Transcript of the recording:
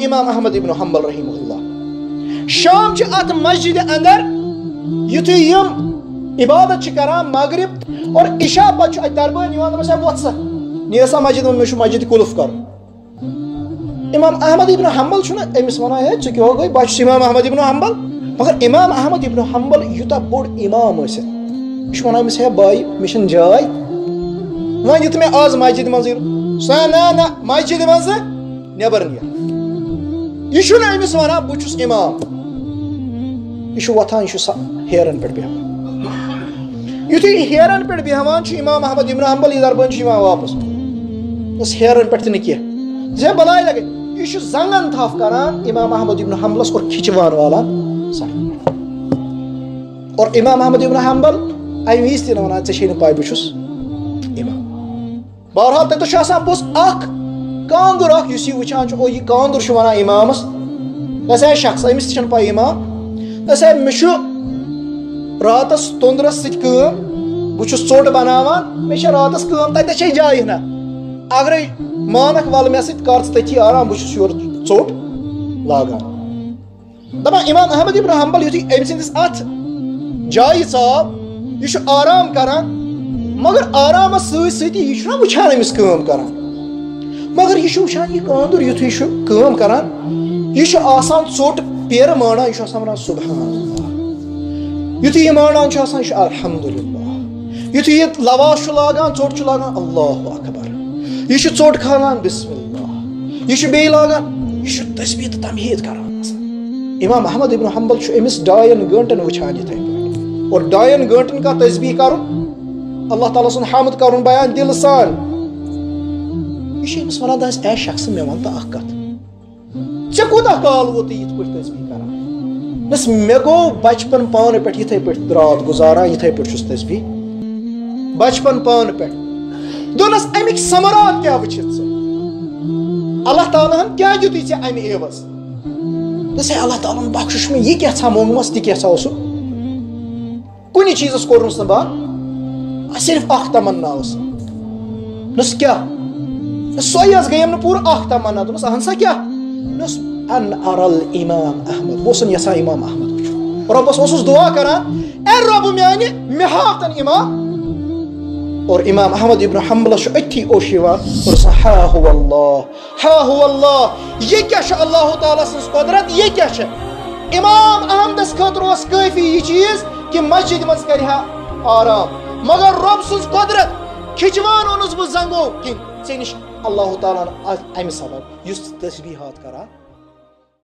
İmam Ahmed İbn Hanbal rahimullah. Şamcı at masjidi andar yutuyum ibadet çıkaran magrib or işa baç darbe nivan mesela watsa. Niye sa masjid mi şu masjidi kuluf kar. İmam Ahmed İbn Hanbal şuna emis mana ya çünkü o goy baş İmam Ahmed İbn Hanbal. Fakat İmam Ahmed İbn Hanbal yuta bor imam ise. Şu mana mesela bay mission jay. Lan yutme az masjid manzir. Sana na masjid manzir ne barın ya. یہ چھُنہٕ أمِس وَنان بہٕ یہ اِمام یہِ چھُ وۄتھان یہِ چھُ ہیرَن پٮ۪ٹھ بیٚہوان یُتھُے احمد یِمران حمبل یہِ دربٲنۍ چھُ یِوان واپَس یۄس ہیرَن پٮ۪ٹھ تہِ نہٕ کینٛہہ زِ بَلاے لَگے یہِ امام احمد ابن حملس اور کھچوان والا سڑک اور امام احمد ابن حمبل امہ وز تہِ نہٕ وَنان ژےٚ چھے بہرحال تک چھُ آسان پوٚژھ Gaandur ak yusi وٕچھان چھُ او یہِ گاندُر چھُ وَنان اِمامَس گژھِ شخص أمِس تہِ چھَنہٕ پَے اِمام گژھِ مےٚ چھُ راتَس توٚنٛدرَس سۭتۍ کٲم بہٕ چھُس ژوٚٹ بَناوان مےٚ چھےٚ راتَس کٲم تَتٮ۪تھ چھےٚ جایہِ نہ اَگرَے مانَکھ وَلہٕ مےٚ سۭتۍ کر ژٕ تٔتھی آرام بہٕ چھُس یورٕ ژوٚٹ لاگان دَپان اِمام احمد اِبراہ حمبل یُتھُے أمۍ سٕنٛدِس اَتھ جایہِ ژاو یہِ چھُ آرام کران مگر آرامَس سۭتۍ سۭتی یہِ چھُنہ وٕچھان أمِس کٲم کران مگر یہ وچان یہ کاندر یتھے کران، یہ آسان ژوٹ پیرہ مانان، یہ ونان سبحان اللہ۔ یتھے یہ مانان یہ الحمد للہ یتھے یہ لواس لاگان، ژوٹ لاگان، اللہ اکبر۔ یہ ژوٹ کھالان بسم اللہ یہ بیٚیہِ لاگان، یہ تسبیح تو تمہید کران۔ امام احمد ابن حنبل امس ڈاین گنٹن وچان یتھے اور ڈاین گنٹن کا تسبیح کرن، اللہ تعالیٰ سن حمد کرُن بیان دل سان वन दस ए शख्स मे वन तो अख कत चे कूत काल वो ये तस्बीह करान बस मे गो बचपन पान पे ये पे रात गुजारान ये पे तस्बीह बचपन पान पे दोनस अमिक समरात क्या वचित से अल्लाह ताला क्या दित ऐ अमि एवज दस अल्लाह ताला बख्श मे यह क्या मोंगमस سو یس گٔیم نہٕ پوٗرٕ اکھ تَمنا دوٚپمَس اہن سا کیاہ ان ارل امام احمد بہٕ اوسُن امام احمد. وٕچھُن رۄبَس اوسُس دُعا کران اے رۄب میانہِ مےٚ امام. اور امام احمد ابن حملس اتھی اوش یوان اور سا ہا ہو اللہ ہا ہو اللہ. یہ کیا چھ تعالی سن قدرت؟ یہ کیا چھ امام احمدس خاطر اس کافی یہ چیز کہ مسجد مز کرہا آرام. مگر رب سن قدرت खिचवान ओनस बह जंगो कि ऐ नश अल्लाह ताला अमि सबब तस्बीहात करा